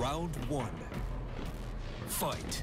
Round one. Fight.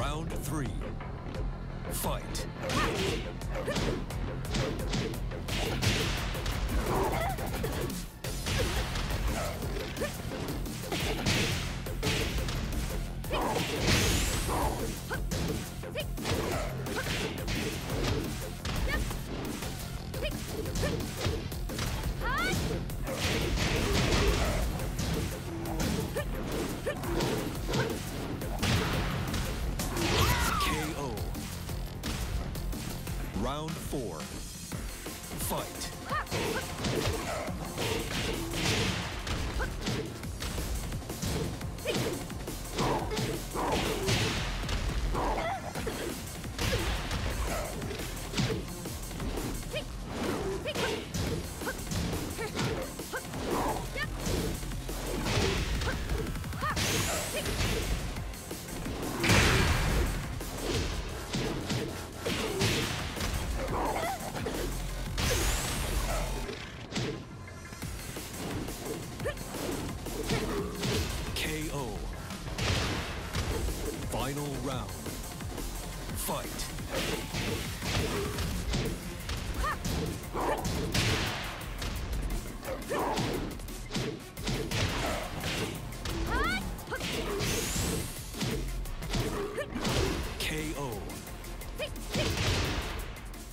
Round three. Fight. KO. Round four. Fight. Final round. Fight. KO.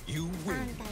You win.